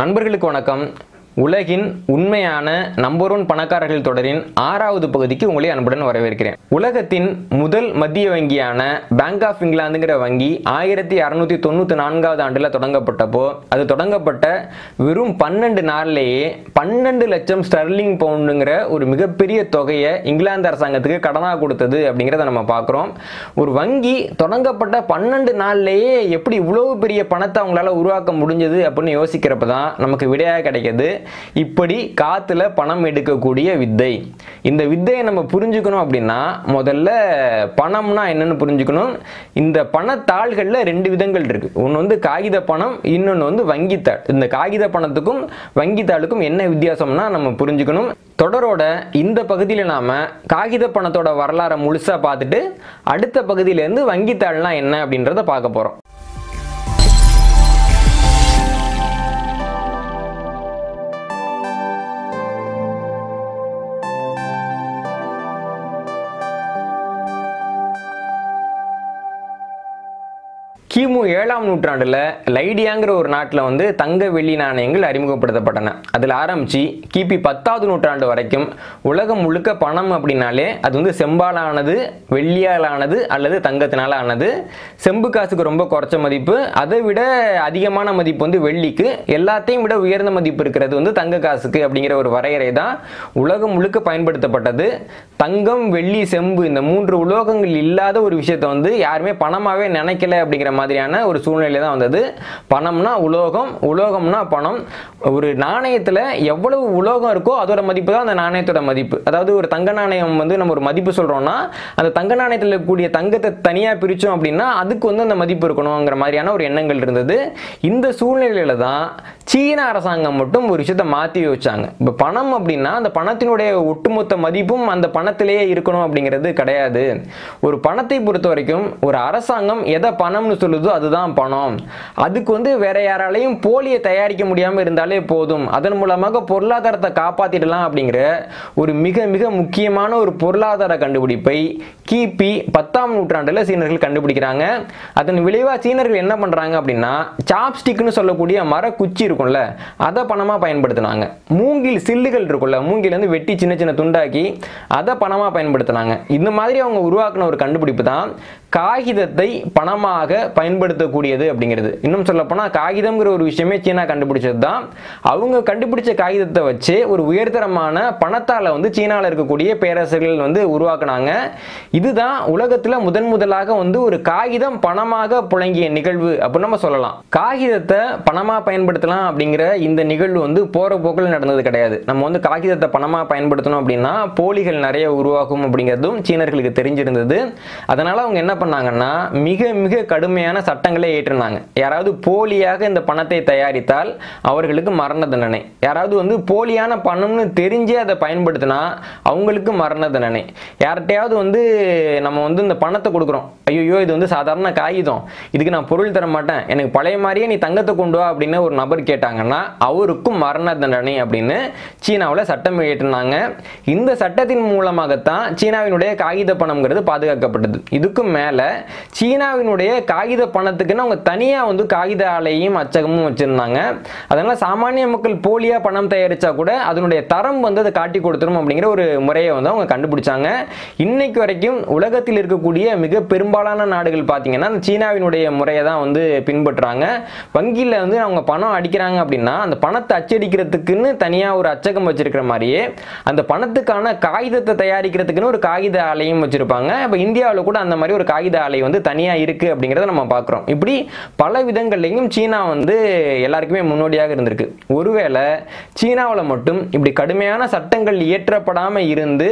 நண்பர்களுக்கு வணக்கம். உலகின் உண்மையான நம்பர் ஒன் பணக்காரர்கள் தொடரின் ஆறாவது பகுதிக்கு உங்களை அன்புடன் வரவேற்கிறேன். உலகத்தின் முதல் மத்திய வங்கியான பேங்க் ஆஃப் இங்கிலாந்துங்கிற வங்கி ஆயிரத்தி அறுநூத்தி தொண்ணூத்தி நான்காவது ஆண்டுல தொடங்கப்பட்டப்போ அது தொடங்கப்பட்ட வெறும் பன்னெண்டு நாள்லேயே பன்னெண்டு லட்சம் ஸ்டர்லிங் பவுண்டுங்கிற ஒரு மிகப்பெரிய தொகையை இங்கிலாந்து அரசாங்கத்துக்கு கடனாக கொடுத்தது அப்படிங்கிறத நம்ம பார்க்குறோம். ஒரு வங்கி தொடங்கப்பட்ட பன்னெண்டு நாள்லேயே எப்படி இவ்வளவு பெரிய பணத்தை அவங்களால உருவாக்க முடிஞ்சது அப்படின்னு யோசிக்கிறப்ப தான் நமக்கு விடையாக கிடைக்கிது இப்படி காத்துல பணம் எடுக்கக்கூடிய வித்தை. இந்த வித்தையை நம்ம புரிஞ்சுக்கணும் அப்படின்னா முதல்ல பணம்னா என்னன்னு புரிஞ்சுக்கணும். இந்த பணத்தாள்களில் ரெண்டு விதங்கள் இருக்கு. ஒன்று வந்து காகித பணம் இன்னொன்று வந்து வங்கித்தாள். இந்த காகித பணத்துக்கும் வங்கித்தாளுக்கும் என்ன வித்தியாசம்னா நம்ம புரிஞ்சுக்கணும். தொடரோட இந்த பகுதியில் நாம காகித பணத்தோட வரலாறை முழுசா பார்த்துட்டு அடுத்த பகுதியிலேருந்து வங்கித்தாள்னா என்ன அப்படின்றத பார்க்க போறோம். கிமு ஏழாம் நூற்றாண்டில் லைடியாங்கிற ஒரு நாட்டில் வந்து தங்க வெள்ளி நாணயங்கள் அறிமுகப்படுத்தப்பட்டன. அதில் ஆரம்பித்து கிபி பத்தாவது நூற்றாண்டு வரைக்கும் உலகம் முழுக்க பணம் அப்படின்னாலே அது வந்து செம்பாலானது வெள்ளியாலானது அல்லது தங்கத்தினால ஆனது செம்பு காசுக்கு ரொம்ப குறைச்ச மதிப்பு அதை விட அதிகமான மதிப்பு வந்து வெள்ளிக்கு எல்லாத்தையும் விட உயர்ந்த மதிப்பு இருக்கிறது வந்து தங்க காசுக்கு அப்படிங்கிற ஒரு வரையறை தான் உலகம் முழுக்க பயன்படுத்தப்பட்டது. தங்கம் வெள்ளி செம்பு இந்த மூன்று உலோகங்கள் இல்லாத ஒரு விஷயத்தை வந்து யாருமே பணமாகவே நினைக்கல அப்படிங்கிற மாதிரி மாதிரியான ஒரு சூழ்நிலை தான் வந்தது. பணம்னா உலோகம் உலோகம்னா பணம். ஒரு நாணயத்தில் எவ்வளவு உலோகம் இருக்கோ அதோட மதிப்பு தான் அந்த நாணயத்தோட மதிப்பு. அதாவது ஒரு தங்க நாணயம் வந்து நம்ம ஒரு மதிப்பு சொல்றோம்னா அந்த தங்க நாணயத்தில் இருக்கக்கூடிய தங்கத்தை தனியாக பிரித்தோம் அப்படின்னா அதுக்கு வந்து அந்த மதிப்பு இருக்கணுங்கிற மாதிரியான ஒரு எண்ணங்கள் இருந்தது. இந்த சூழ்நிலையில் தான் சீன அரசாங்கம் மட்டும் ஒரு விஷயத்தை மாற்றி வச்சாங்க. இப்போ பணம் அப்படின்னா அந்த பணத்தினுடைய ஒட்டுமொத்த மதிப்பும் அந்த பணத்திலேயே இருக்கணும் அப்படிங்கிறது கிடையாது. ஒரு பணத்தை பொறுத்த வரைக்கும் ஒரு அரசாங்கம் எதை பணம்னு சொல்லுது அதுதான் பணம். அதுக்கு வந்து வேற யாராலையும் போலியை தயாரிக்க முடியாமல் இருந்தாலே போதும். அதன் மூலமாக பொருளாதாரத்தை காப்பாத்திடலாம் அப்படிங்கிற ஒரு மிக மிக முக்கியமான ஒரு பொருளாதார கண்டுபிடிப்பை கிபி பத்தாம் நூற்றாண்டுல சீனர்கள் கண்டுபிடிக்கிறாங்க. அதன் விளைவா சீனர்கள் என்ன பண்றாங்க அப்படின்னா சாப்ஸ்டிக்னு சொல்லக்கூடிய மர குச்சி இருக்கும்ல அதை பணமா பயன்படுத்தினாங்க. மூங்கில் சில்லுகள் இருக்கும்ல மூங்கில் வந்து வெட்டி சின்ன சின்ன துண்டாக்கி அதை பணமா பயன்படுத்தினாங்க. இந்த மாதிரி அவங்க உருவாக்கின ஒரு கண்டுபிடிப்பு தான் காகிதத்தை பணமாக பயன்படுத்தக்கூடியது அப்படிங்கிறது. இன்னும் சொல்லப்போனால் காகிதம்ங்கிற ஒரு விஷயமே சீனா கண்டுபிடிச்சது தான் அவங்க கண்டுபிடிச்ச காகிதத்தை வச்சு ஒரு உயர்தரமான பணத்தால் வந்து சீனாவில் இருக்கக்கூடிய பேரரசர்கள் வந்து உருவாக்குனாங்க. இதுதான் உலகத்தில் முதன் முதலாக வந்து ஒரு காகிதம் பணமாக புழங்கிய நிகழ்வு அப்படின்னு நம்ம சொல்லலாம். காகிதத்தை பணமாக பயன்படுத்தலாம் அப்படிங்கிற இந்த நிகழ்வு வந்து போகிற போக்கில் நடந்தது கிடையாது. நம்ம வந்து காகிதத்தை பணமாக பயன்படுத்தணும் அப்படின்னா போலிகள் நிறைய உருவாகும் அப்படிங்கிறதும் சீனர்களுக்கு தெரிஞ்சிருந்தது. அதனால் அவங்க என்ன பண்ணாங்கன்னா மிக மிக கடுமையான சட்டங்களை ஏற்றினாங்க யாராவது போலியாக இந்த பணத்தை தயாரித்தால் அவர்களுக்கு மரண தண்டனை. யாராவது வந்து போலியான பணம்னு தெரிஞ்சே அதை பயன்படுத்தினா அவங்களுக்கு மரண தண்டனை. யார்கிட்டயாவது வந்து நம்ம வந்து இந்த பணத்தை கொடுக்குறோம். ஐயோ இது வந்து சாதாரண காகிதம். இதுக்கு நான் பொருள் தர மாட்டேன். எனக்கு பழைய மாதிரியே நீ தங்கத்தை கொண்டு வா அப்படின்னு ஒரு நபர் கேட்டாங்கன்னா அவருக்கும் மரண தண்டனை அப்படின்னு சீனாவில் சட்டம் ஏற்றினாங்க இந்த சட்டத்தின் மூலமாகத்தான் சீனாவினுடைய காகித பணம்ங்கிறது பாதுகாக்கப்பட்டது. இதுக்கும் மேலே சீனாவினுடைய காகித பணத்துக்குன்னு அவங்க தனியாக வந்து காகித ஆலையும் அச்சகமும் வச்சுருந்தாங்க. அதனால் சாமானிய மக்கள் போலியாக பணம் தயாரித்தா கூட அதனுடைய தரம் வந்து அதை காட்டி கொடுத்துரும் அப்படிங்கிற ஒரு முறையை வந்து அவங்க கண்டுபிடிச்சாங்க. இன்னைக்கு வரைக்கும் உலகத்தில் இருக்கக்கூடிய மிக பெரும்பாலான நாடுகள் பார்த்தீங்கன்னா அந்த சீனாவினுடைய முறையை தான் வந்து பின்பற்றுறாங்க. வங்கியில் வந்து அவங்க பணம் அடிக்கிறாங்க அப்படின்னா அந்த பணத்தை அச்சடிக்கிறதுக்குன்னு தனியாக ஒரு அச்சகம் வச்சிருக்கிற மாதிரியே அந்த பணத்துக்கான காகிதத்தை தயாரிக்கிறதுக்குன்னு ஒரு காகித ஆலையும் வச்சுருப்பாங்க. இப்போ இந்தியாவில் கூட அந்த மாதிரி ஒரு காகித ஆலை வந்து தனியாக இருக்குது அப்படிங்கிறத நம்ம பார்க்குறோம். இப்படி பல விதங்கள்லையும் சீனா வந்து எல்லாருக்குமே முன்னோடியாக இருந்திருக்கு. ஒருவேளை சீனாவில் மட்டும் இப்படி கடுமையான சட்டங்கள் இயற்றப்படாமல் இருந்து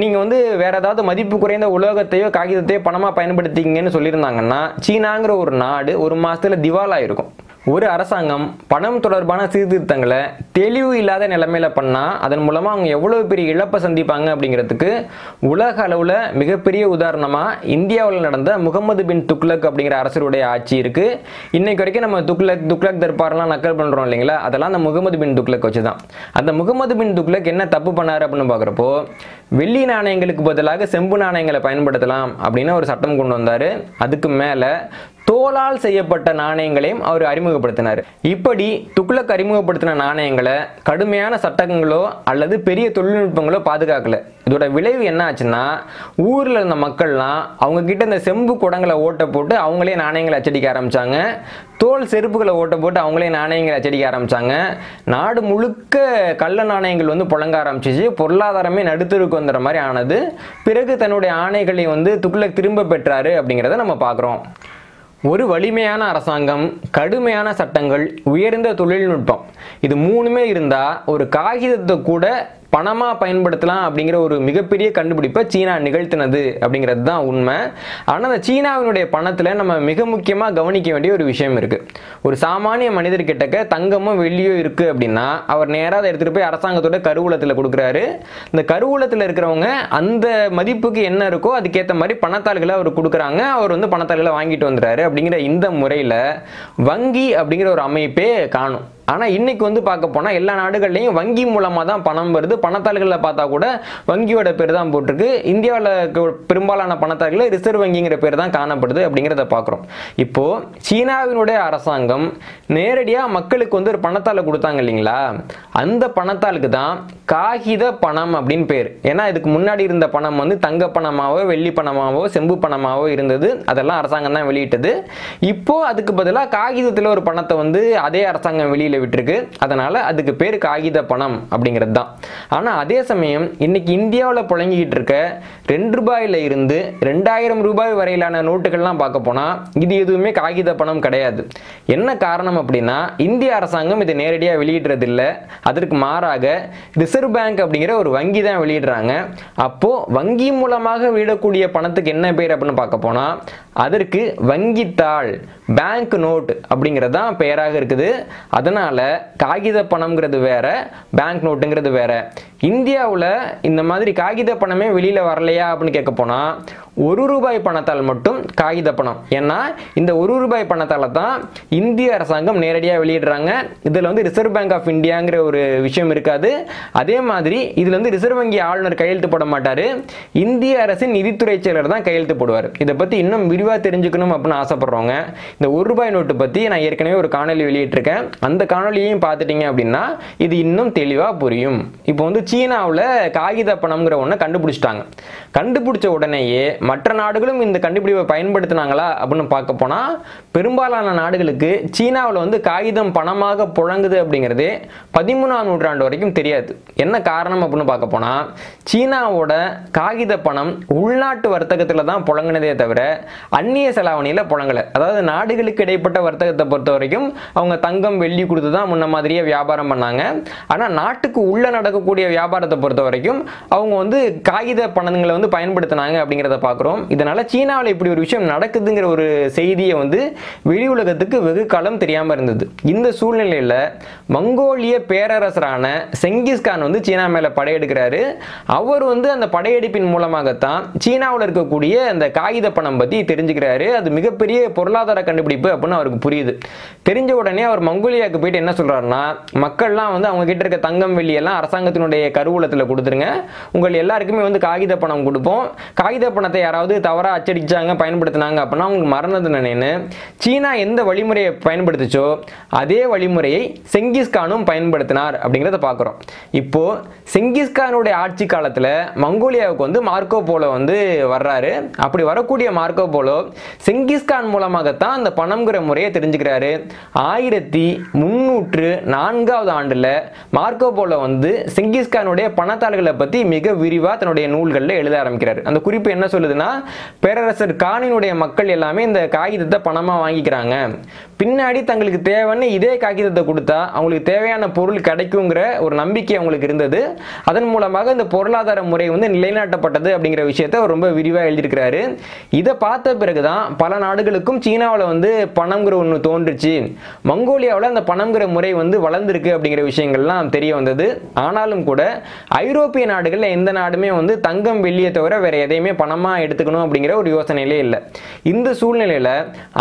நீங்கள் வந்து வேறு ஏதாவது மதிப்பு குறைந்த உலோகத்தையோ காகிதத்தையோ பணமாக பயன்படுத்திங்கன்னு சொல்லியிருந்தாங்கன்னா சீனாங்கிற ஒரு நாடு ஒரு மாதத்தில் திவாலாக இருக்கும் ஒரு அரசாங்கம் பணம் தொடர்பான சீர்திருத்தங்களை தெளிவு இல்லாத நிலைமையில பண்ணால் அதன் மூலமாக அவங்க எவ்வளோ பெரிய இழப்பை சந்திப்பாங்க அப்படிங்கிறதுக்கு உலக அளவில் மிகப்பெரிய உதாரணமாக இந்தியாவில் நடந்த முகமது பின் துக்லக் அப்படிங்கிற அரசருடைய ஆட்சி இருக்குது இன்னைக்கு வரைக்கும் நம்ம துக்லக் துக்லக் தர்பார்லாம் நக்கல் பண்ணுறோம் இல்லைங்களா? அதெல்லாம் அந்த முகமது பின் துக்லக் வச்சு தான் அந்த முகமது பின் துக்லக் என்ன தப்பு பண்ணாரு அப்படின்னு பார்க்குறப்போ வெள்ளி நாணயங்களுக்கு பதிலாக செம்பு நாணயங்களை பயன்படுத்தலாம் அப்படின்னு ஒரு சட்டம் கொண்டு வந்தார். அதுக்கு மேலே தோலால் செய்யப்பட்ட நாணயங்களையும் அவர் அறிமுகப்படுத்தினார். இப்படி துக்ளக் அறிமுகப்படுத்தின நாணயங்களை கடுமையான சட்டங்களோ அல்லது பெரிய தொழில்நுட்பங்களோ பாதுகாக்கல. இதோட விளைவு என்ன ஆச்சுன்னா ஊரில் இருந்த மக்கள்லாம் அவங்க கிட்ட இந்த செம்பு குடங்களை ஓட்ட போட்டு அவங்களே நாணயங்களை அச்சடிக்க ஆரம்பிச்சாங்க. தோல் செருப்புகளை ஓட்ட போட்டு அவங்களே நாணயங்களை அச்சடிக்க ஆரம்பிச்சாங்க. நாடு முழுக்க கள்ள நாணயங்கள் வந்து புழங்க ஆரம்பிச்சிச்சு. பொருளாதாரமே நடுத்தருக்கு வந்துற மாதிரி ஆனது. பிறகு தன்னுடைய ஆணைகளை வந்து துக்ளக் திரும்ப பெற்றாரு அப்படிங்கிறத நம்ம பார்க்குறோம். ஒரு வலிமையான அரசாங்கம் கடுமையான சட்டங்கள் உயர்ந்த தொழில்நுட்பம். இது மூணுமே இருந்தால் ஒரு காகிதத்தை கூட பணமாக பயன்படுத்தலாம் அப்படிங்கிற ஒரு மிகப்பெரிய கண்டுபிடிப்பை சீனா நிகழ்த்தினது அப்படிங்கிறது தான் உண்மை. ஆனால் அந்த சீனாவினுடைய பணத்தில் நம்ம மிக முக்கியமாக கவனிக்க வேண்டிய ஒரு விஷயம் இருக்குது ஒரு சாமானிய மனிதர்கிட்டக்க தங்கமும் வெள்ளியோ இருக்குது அப்படின்னா அவர் நேராக அதை எடுத்துகிட்டு போய் அரசாங்கத்தோட கருவூலத்தில் கொடுக்குறாரு. இந்த கருவூலத்தில் இருக்கிறவங்க அந்த மதிப்புக்கு என்ன இருக்கோ அதுக்கேற்ற மாதிரி பணத்தாள்களை அவர் கொடுக்குறாங்க. அவர் வந்து பணத்தாள்களை வாங்கிட்டு வந்துடுறாரு அப்படிங்கிற இந்த முறையில் வங்கி அப்படிங்கிற ஒரு அமைப்பே காணும். ஆனால் இன்னைக்கு வந்து பார்க்க போனால் எல்லா நாடுகள்லையும் வங்கி மூலமாக தான் பணம் வருது. பணத்தாள்களில் பார்த்தா கூட வங்கியோட பேர் தான் போட்டிருக்கு. இந்தியாவில் பெரும்பாலான பணத்தாள்களில் ரிசர்வ் வங்கிங்கிற பேர் தான் காணப்படுது அப்படிங்கிறத பார்க்குறோம். இப்போது சீனாவினுடைய அரசாங்கம் நேரடியாக மக்களுக்கு வந்து ஒரு பணத்தாளை கொடுத்தாங்க இல்லைங்களா? அந்த பணத்தாளுக்கு தான் காகித பணம் அப்படின்னு பேர். ஏன்னா இதுக்கு முன்னாடி இருந்த பணம் வந்து தங்க பணமாகவோ வெள்ளி பணமாகவோ செம்பு பணமாகவோ இருந்தது. அதெல்லாம் அரசாங்கம் தான் வெளியிட்டது. இப்போது அதுக்கு பதிலாக காகிதத்தில் ஒரு பணத்தை வந்து அதே அரசாங்கம் வெளியில் விட்டுருக்கு. அதனால் அதுக்கு பேர் காகித பணம் அப்படிங்கிறது தான் ஆனால் அதே சமயம் இன்னைக்கு இந்தியாவில் புழங்கிக்கிட்டு இருக்க ரெண்டு ரூபாயில் இருந்து ரெண்டாயிரம் ரூபாய் வரையிலான நோட்டுகள்லாம் பார்க்க போனால் இது எதுவுமே காகித பணம் கிடையாது. என்ன காரணம் அப்படின்னா இந்திய அரசாங்கம் இதை நேரடியாக வெளியிடுறதில்லை. அதற்கு மாறாக ரிசர்வ் பேங்க் அப்படிங்கிற ஒரு வங்கி தான் வெளியிடுறாங்க. அப்போது வங்கி மூலமாக வெளியிடக்கூடிய பணத்துக்கு என்ன பேர் அப்படின்னு பார்க்க போனால் அதற்கு வங்கித்தாள் பேங்க் நோட் அப்படிங்கிறது தான் பெயராக இருக்குது. அதனால் காகித பணம்ங்கிறது வேற பேங்க் நோட்டுங்கிறது வேற. இந்தியாவில் இந்த மாதிரி காகித பணமே வெளியில் வரலையா அப்படின்னு கேட்க போனால் ஒரு ரூபாய் பணத்தால் மட்டும் காகித பணம். ஏன்னா இந்த ஒரு ரூபாய் பணத்தால் தான் இந்திய அரசாங்கம் நேரடியாக வெளியிடுறாங்க. இதில் வந்து ரிசர்வ் பேங்க் ஆஃப் இந்தியாங்கிற ஒரு விஷயம் இருக்காது. அதே மாதிரி இதில் வந்து ரிசர்வ் வங்கி ஆளுநர் கையெழுத்து போட மாட்டார். இந்திய அரசின் நிதித்துறை செயலர் தான் கையெழுத்து போடுவார். இதை பற்றி இன்னும் விரிவாக தெரிஞ்சுக்கணும் அப்படின்னு ஆசைப்பட்றவங்க இந்த ஒரு ரூபாய் நோட்டு பற்றி நான் ஏற்கனவே ஒரு காணொலி வெளியிட்டிருக்கேன். அந்த காணொலியையும் பார்த்துட்டீங்க அப்படின்னா இது இன்னும் தெளிவாக புரியும். இப்போ வந்து சீனாவில் காகித பணம்ங்கிற ஒன்றை கண்டுபிடிச்சிட்டாங்க. கண்டுபிடிச்ச உடனேயே மற்ற நாடுகளும் இந்த கண்டுபிடிப்பை பயன்படுத்தினாங்களா அப்படின்னு பார்க்க போனால் பெரும்பாலான நாடுகளுக்கு சீனாவில் வந்து காகிதம் பணமாக புழங்குது அப்படிங்கிறது பதிமூணாம் நூற்றாண்டு வரைக்கும் தெரியாது. என்ன காரணம் அப்படின்னு பார்க்க போனால் சீனாவோட காகித பணம் உள்நாட்டு வர்த்தகத்தில் தான் புழங்கினதே தவிர அந்நிய செலாவணியில் புழங்கலை. அதாவது நாடுகளுக்கு இடைப்பட்ட வர்த்தகத்தை பொறுத்த வரைக்கும் அவங்க தங்கம் வெள்ளி கொடுத்து தான் முன்ன மாதிரியே வியாபாரம் பண்ணாங்க. ஆனால் நாட்டுக்கு உள்ளே நடக்கக்கூடிய வியாபாரத்தை பொறுத்த வரைக்கும் அவங்க வந்து காகித பணங்களை வந்து பயன்படுத்தினாங்க அப்படிங்கிறத பார்க்குறோம். இதனால் சீனாவில் இப்படி ஒரு விஷயம் நடக்குதுங்கிற ஒரு செய்தியை வந்து வெளி உலகத்துக்கு வெகு காலம் தெரியாமல் இருந்தது. இந்த சூழ்நிலையில் மங்கோலிய பேரரசரான செங்கிஸ்கான் வந்து சீனா மேலே படையெடுக்கிறாரு. அவர் வந்து அந்த படையெடுப்பின் மூலமாகத்தான் சீனாவில் இருக்கக்கூடிய அந்த காகித பணம் பற்றி தெரிஞ்சுக்கிறாரு. அது மிகப்பெரிய பொருளாதார கண்டுபிடிப்பு அப்படின்னு அவருக்கு புரியுது. தெரிஞ்ச உடனே அவர் மங்கோலியாவுக்கு போயிட்டு என்ன சொல்கிறாருன்னா மக்கள்லாம் வந்து அவங்க கிட்ட இருக்க தங்கம் வெள்ளியெல்லாம் அரசாங்கத்தினுடைய கருவூலத்தில் கொடுத்துருங்க. உங்கள் எல்லாருக்குமே வந்து காகித பணம் கொடுப்போம். காகித பணத்தை யாராவது தவறாக அச்சடிச்சாங்க பயன்படுத்தினாங்க அப்படின்னா உங்களுக்கு மரண தண்டனைன்னு சீனா எந்த வழிமுறையை பயன்படுத்துச்சோ அதே வழிமுறையை செங்கிஸ்கானும் பயன்படுத்தினார் அப்படிங்கிறத பார்க்குறோம் இப்போது செங்கிஸ்கானுடைய ஆட்சி காலத்தில் மங்கோலியாவுக்கு வந்து மார்க்கோ போலோ வந்து வர்றாரு. அப்படி வரக்கூடிய மார்க்கோ போலோ செங்கிஸ்கான் மூலமாகத்தான் அந்த பணம்ங்கிற முறையை தெரிஞ்சுக்கிறாரு. ஆயிரத்தி முன்னூற்று நான்காவது ஆண்டில் மார்க்கோ போலோ வந்து செங்கிஸ்கான் செங்கிஸ்கானுடைய பணத்தாள்களை பற்றி மிக விரிவாக தன்னுடைய நூல்களில் எழுத ஆரம்பிக்கிறார். அந்த குறிப்பு என்ன சொல்லுதுன்னா பேரரசர் கானினுடைய மக்கள் எல்லாமே இந்த காகிதத்தை பணமாக வாங்கிக்கிறாங்க. பின்னாடி தங்களுக்கு தேவைன்னு இதே காகிதத்தை கொடுத்தா அவங்களுக்கு தேவையான பொருள் கிடைக்குங்கிற ஒரு நம்பிக்கை அவங்களுக்கு இருந்தது. அதன் மூலமாக இந்த பொருளாதார முறை வந்து நிலைநாட்டப்பட்டது அப்படிங்கிற விஷயத்தை அவர் ரொம்ப விரிவாக எழுதியிருக்கிறாரு. இதை பார்த்த பிறகுதான் பல நாடுகளுக்கும் சீனாவில் வந்து பணம்ங்கிற ஒன்று தோன்றுச்சு. மங்கோலியாவில் அந்த பணம்ங்கிற முறை வந்து வளர்ந்துருக்கு அப்படிங்கிற விஷயங்கள்லாம் தெரிய வந்தது. ஆனாலும் கூட ஐரோப்பிய நாடுகளில் எந்த நாடுமே வந்து தங்கம் வெள்ளியை தவிர வேறு எதையுமே பணமாக எடுத்துக்கணும் அப்படிங்கிற ஒரு யோசனையிலே இல்லை. இந்த சூழ்நிலையில்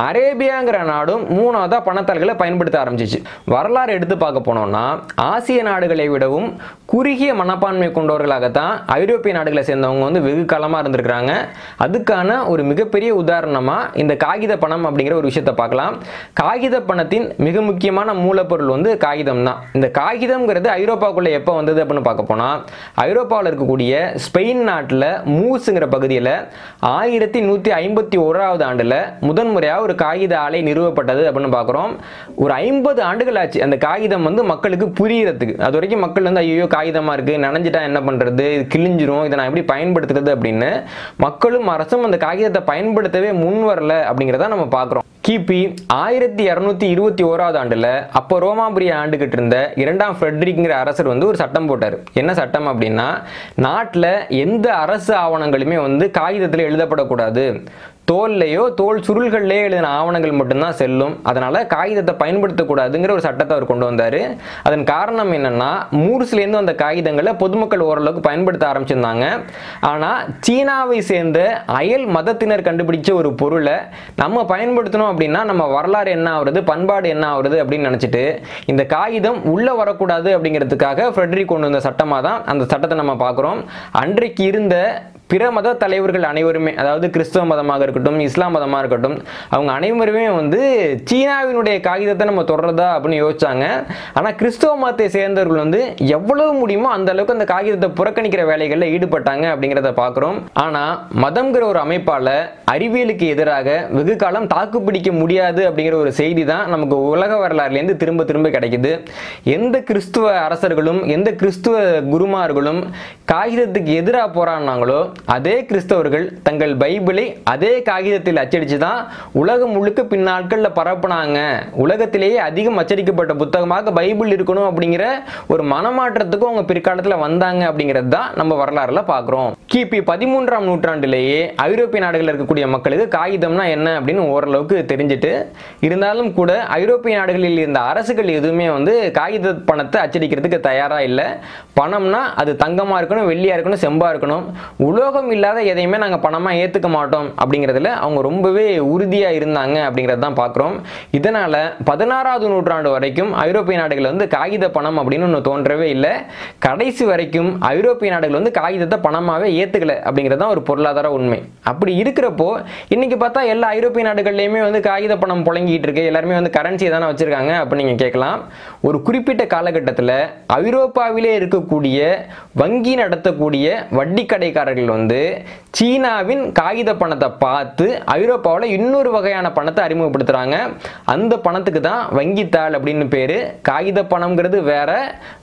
அரேபியாங்கிற நாடும் மூணாவதாக பணத்தாள்களை பயன்படுத்த ஆரம்பிச்சிச்சு. வரலாறு எடுத்து பார்க்க போனோம்னா ஆசிய நாடுகளை விடவும் குறுகிய மனப்பான்மை கொண்டவர்களாகத்தான் ஐரோப்பிய நாடுகளை சேர்ந்தவங்க வந்து வெகு காலமாக இருந்திருக்கிறாங்க. அதுக்கான ஒரு மிகப்பெரிய உதாரணமாக இந்த காகித பணம் அப்படிங்கிற ஒரு விஷயத்தை பார்க்கலாம். காகித பணத்தின் மிக முக்கியமான மூலப்பொருள் வந்து காகிதம் தான் இந்த காகிதம்ங்கிறது ஐரோப்பாக்குள்ளே எப்போ வந்தது அப்படின்னு பார்க்க போனால் ஐரோப்பாவில் இருக்கக்கூடிய ஸ்பெயின் நாட்டில் மூஸுங்கிற பகுதியில் ஆயிரத்தி நூற்றி ஐம்பத்தி ஓராவது ஆண்டில் முதன்முறையாக ஒரு காகித ஆலை நிறுவப்பட்டது அப்படின்னு பார்க்குறோம். ஒரு ஐம்பது ஆண்டுகள் ஆச்சு அந்த காகிதம் வந்து மக்களுக்கு புரியறதுக்கு. அது வரைக்கும் மக்கள் வந்து ஐயோ காகிதமாக இருக்குது நனைஞ்சிட்டா என்ன பண்ணுறது இது கிழிஞ்சிரும் இதை நான் எப்படி பயன்படுத்துறது அப்படின்னு மக்களும் அரசும் அந்த காகிதத்தை பயன்படுத்தவே முன் வரல அப்படிங்கிறத நம்ம பார்க்குறோம். கிபி ஆயிரத்தி இரநூத்தி இருபத்தி ஓராவது ஆண்டில் அப்போ ரோமாபுரிய ஆண்டுகிட்டு இருந்த இரண்டாம் ஃப்ரெட்ரிக்ங்கிற அரசர் வந்து ஒரு சட்டம் போட்டார். என்ன சட்டம் அப்படின்னா நாட்டில் எந்த அரசு ஆவணங்களுமே வந்து காகிதத்தில் எழுதப்படக்கூடாது. தோல்லையோ தோல் சுருள்கள்லேயோ எழுதின ஆவணங்கள் மட்டும்தான் செல்லும். அதனால் காகிதத்தை பயன்படுத்தக்கூடாதுங்கிற ஒரு சட்டத்தை அவர் கொண்டு வந்தார். அதன் காரணம் என்னன்னா மூர்ஸ்லேருந்து அந்த காகிதங்களை பொதுமக்கள் ஓரளவுக்கு பயன்படுத்த ஆரம்பிச்சிருந்தாங்க. ஆனால் சீனாவை சேர்ந்த அயல் மதத்தினர் கண்டுபிடிச்ச ஒரு பொருளை நம்ம பயன்படுத்தணும் அப்படின்னா நம்ம வரலாறு என்ன ஆகுறது பண்பாடு என்ன ஆகுறது அப்படின்னு நினச்சிட்டு இந்த காகிதம் உள்ளே வரக்கூடாது அப்படிங்கிறதுக்காக ஃப்ரெட்ரிக் கொண்டு வந்த சட்டமாக தான் அந்த சட்டத்தை நம்ம பார்க்குறோம். அன்றைக்கு இருந்த பிற மத தலைவர்கள் அனைவருமே அதாவது கிறிஸ்தவ மதமாக இருக்கட்டும் இஸ்லாம் மதமாக இருக்கட்டும் அவங்க அனைவருமே வந்து சீனாவினுடைய காகிதத்தை நம்ம தொடர்றதா அப்படின்னு யோசிச்சாங்க. ஆனால் கிறிஸ்தவ மதத்தை சேர்ந்தவர்கள் வந்து எவ்வளவு முடியுமோ அந்த அளவுக்கு அந்த காகிதத்தை புறக்கணிக்கிற வேலைகளில் ஈடுபட்டாங்க அப்படிங்கிறத பார்க்குறோம் ஆனால் மதம்ங்கிற ஒரு அமைப்பால் அறிவியலுக்கு எதிராக வெகு காலம் தாக்குப்பிடிக்க முடியாது அப்படிங்கிற ஒரு செய்தி தான் நமக்கு உலக வரலாறுலேருந்து திரும்ப திரும்ப கிடைக்குது. எந்த கிறிஸ்துவ அரசர்களும் எந்த கிறிஸ்துவ குருமார்களும் காகிதத்துக்கு எதிராக போராடினாங்களோ அதே கிறிஸ்தவர்கள் தங்கள் பைபிளை அதே காகிதத்தில் அச்சடித்து தான் உலகம் முழுக்க பின்னாட்களில் பரப்புனாங்க. உலகத்திலேயே அதிகம் அச்சடிக்கப்பட்ட புத்தகமாக பைபிள் இருக்கணும் அப்படிங்கிற ஒரு மனமாற்றத்துக்கும் அவங்க பிற்காலத்தில் வந்தாங்க அப்படிங்கிறது தான் நம்ம வரலாறுல பார்க்குறோம் கிபி பதிமூன்றாம் நூற்றாண்டிலேயே ஐரோப்பிய நாடுகளில் இருக்கக்கூடிய மக்களுக்கு காகிதம்னா என்ன அப்படின்னு ஓரளவுக்கு தெரிஞ்சுட்டு இருந்தாலும் கூட ஐரோப்பிய நாடுகளில் இருந்த அரசுகள் எதுவுமே வந்து காகித பணத்தை அச்சடிக்கிறதுக்கு தயாராக இல்லை. பணம்னா அது தங்கமாக இருக்கணும் வெள்ளியாக இருக்கணும் செம்பாக இருக்கணும். உலோகம் இல்லாத எதையுமே நாங்கள் பணமாக ஏற்றுக்க மாட்டோம் அப்படிங்கிறதுல அவங்க ரொம்பவே உறுதியாக இருந்தாங்க அப்படிங்கிறது தான் பார்க்குறோம் இதனால் பதினாறாவது நூற்றாண்டு வரைக்கும் ஐரோப்பிய நாடுகள் வந்து காகித பணம் அப்படின்னு ஒன்று தோன்றவே இல்லை. கடைசி வரைக்கும் ஐரோப்பிய நாடுகள் வந்து காகிதத்தை பணமாகவே ஏற்றுக்கல அப்படிங்கிறது தான் ஒரு பொருளாதார உண்மை. அப்படி இருக்கிறப்போ இன்னைக்கு பார்த்தா எல்லா ஐரோப்பிய நாடுகள்லையுமே வந்து காகித பணம் புழங்கிட்டு இருக்கு. எல்லாருமே வந்து கரன்சியை தானே வச்சுருக்காங்க அப்படின்னு நீங்கள் கேட்கலாம். ஒரு குறிப்பிட்ட காலகட்டத்தில் ஐரோப்பாவிலே இருக்கக்கூடிய வங்கி நடத்தக்கூடிய வட்டி கடைக்காரர்கள் வந்து வந்து சீனாவின் காகித பணத்தை பார்த்து ஐரோப்பாவில் இன்னொரு வகையான பணத்தை அறிமுகப்படுத்துகிறாங்க அந்த பணத்துக்கு தான் வங்கித்தாள் அப்படின்னு பேர். காகித பணம்ங்கிறது வேற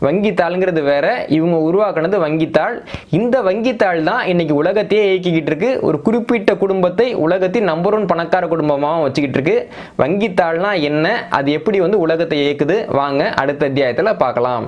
வங்கித்தாளுங்கிறது வேற. இவங்க உருவாக்குனது வங்கித்தாள். இந்த வங்கித்தாள் தான் இன்னைக்கு உலகத்தையே இயக்கிக்கிட்டு இருக்கு. ஒரு குறிப்பிட்ட குடும்பத்தை உலகத்தின் நம்பர் ஒன் பணக்கார குடும்பமாகவும் வச்சுக்கிட்டு இருக்கு. வங்கித்தாள்னா என்ன? அது எப்படி வந்து உலகத்தை இயக்குது? வாங்க அடுத்த அத்தியாயத்தில் பார்க்கலாம்.